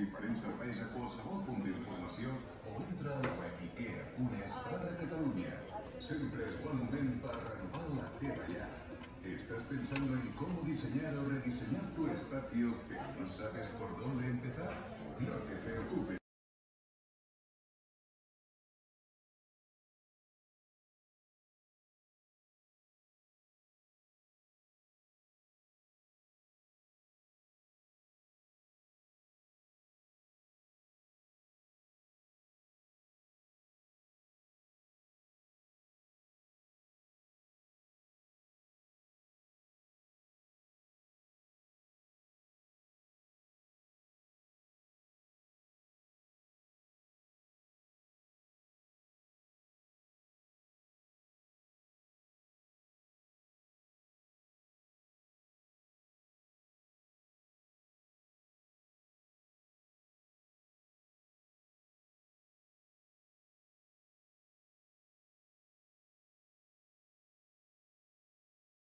Diferents serveis a qualsevol punt d'informació o entra a la web IKEA.es de Catalunya. Sempre es buen moment per renovar la teva llar. ¿Estás pensando en cómo diseñar o rediseñar tu espacio, pero no sabes por dónde empezar? No te preocupes.